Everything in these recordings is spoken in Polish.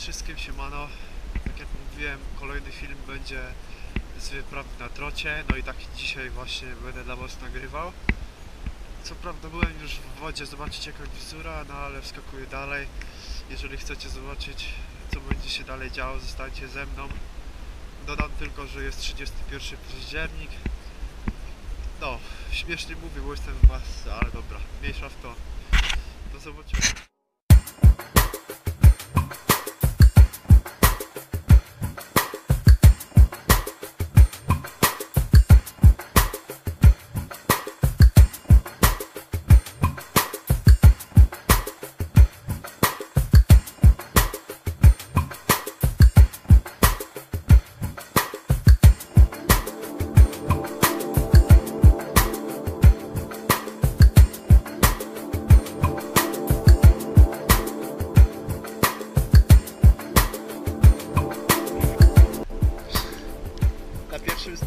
wszystkim, siemano. Tak jak mówiłem, kolejny film będzie z wyprawy na trocie, no i tak dzisiaj właśnie będę dla was nagrywał. Co prawda byłem już w wodzie, zobaczycie jaka wizura, no ale wskakuję dalej. Jeżeli chcecie zobaczyć, co będzie się dalej działo, zostańcie ze mną. Dodam tylko, że jest 31 październik. No, śmiesznie mówię, bo jestem w masce, ale dobra, mniejsza w to. Do zobaczenia.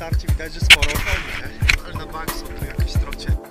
starcie widać, że sporo? Ale na bank są tu jakieś trocie.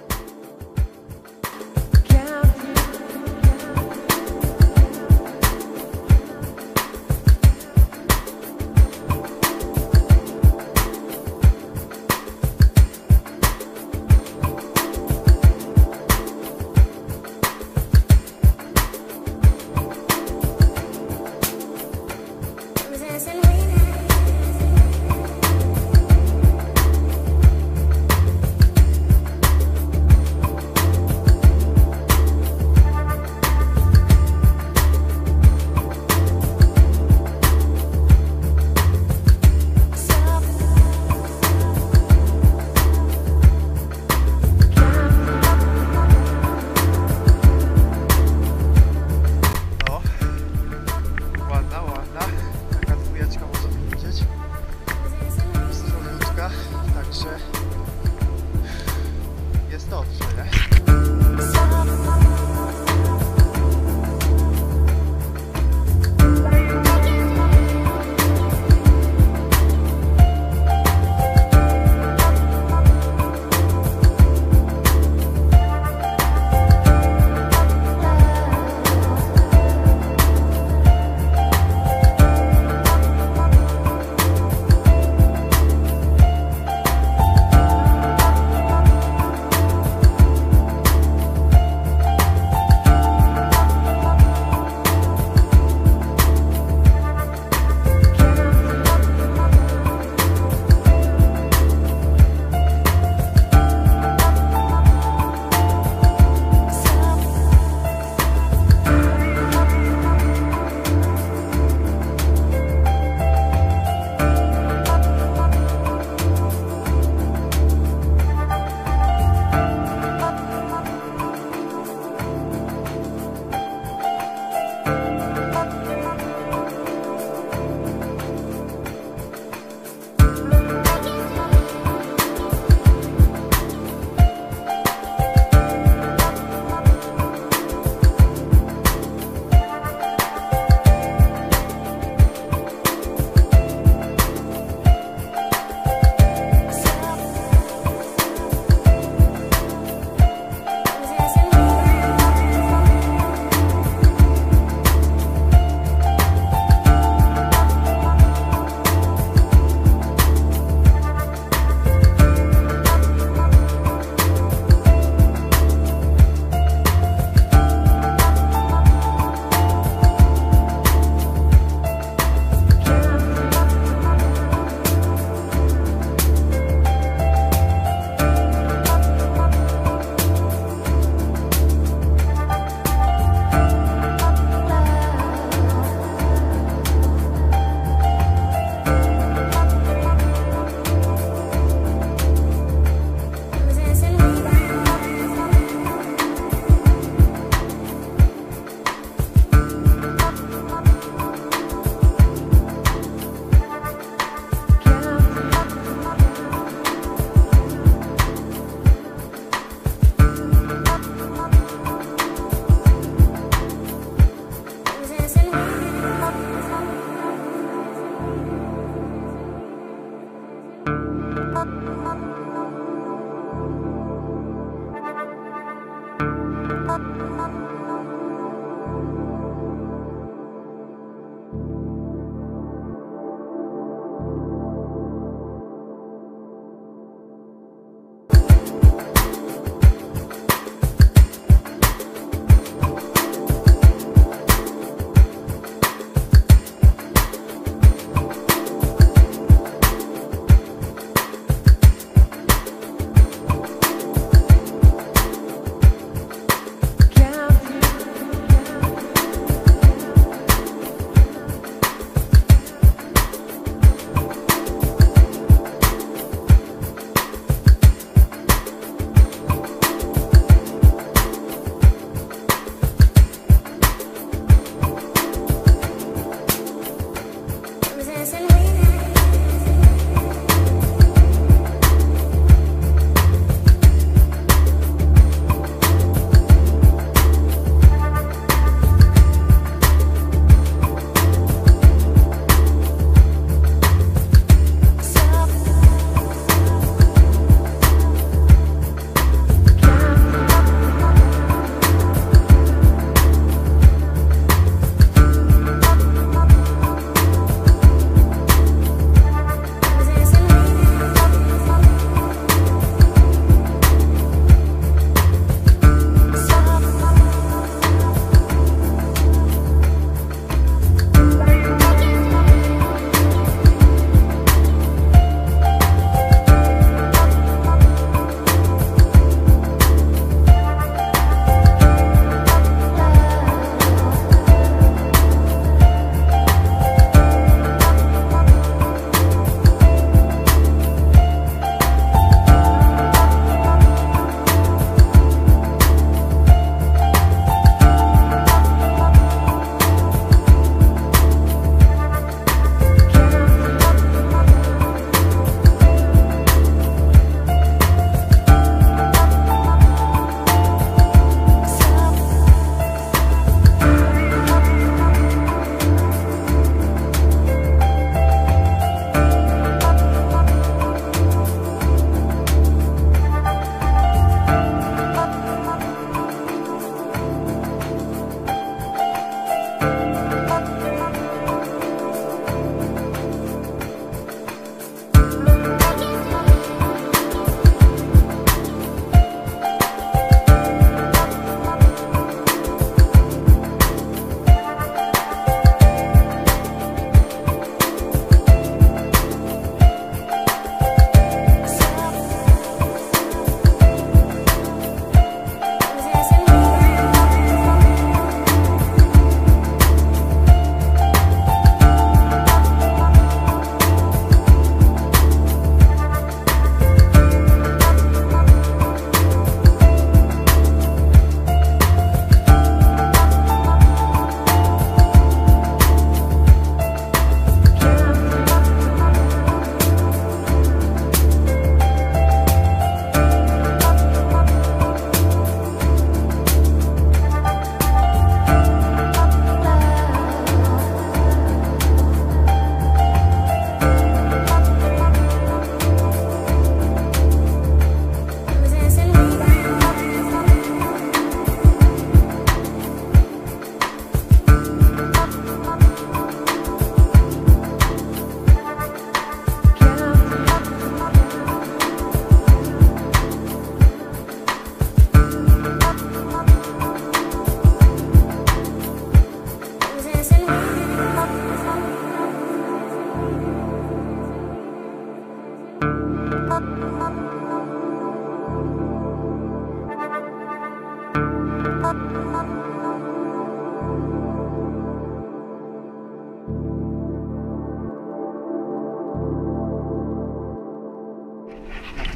up.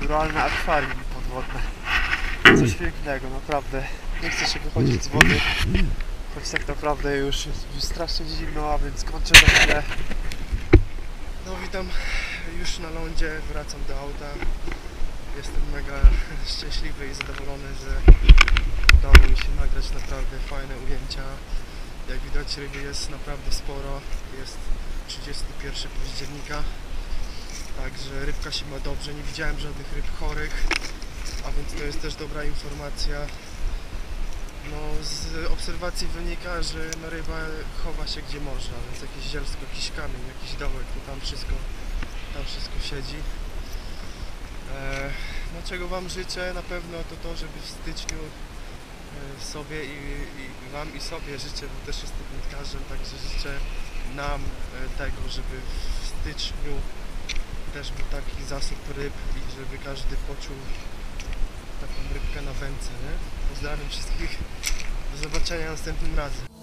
Naturalne akwarium podwodne. Coś pięknego, naprawdę. Nie chcę się wychodzić z wody, choć tak naprawdę już jest strasznie zimno, a więc kończę za chwilę. No witam już na lądzie, wracam do auta. Jestem mega szczęśliwy i zadowolony, że udało mi się nagrać naprawdę fajne ujęcia. Jak widać ryby jest naprawdę sporo. Jest 31 października. Także rybka się ma dobrze. Nie widziałem żadnych ryb chorych. A więc to jest też dobra informacja. No, z obserwacji wynika, że no, ryba chowa się gdzie można, więc jakieś zielsko, jakiś kamień, jakiś dołek, to tam wszystko, tam wszystko siedzi. E, no czego Wam życzę na pewno to to, żeby w styczniu e, sobie i, i Wam i sobie życzę, bo też jestem wędkarzem, także życzę nam e, tego, żeby w styczniu też był taki zasób ryb i żeby każdy poczuł taką rybkę na wędce, nie? Pozdrawiam wszystkich. Do zobaczenia następnym razem.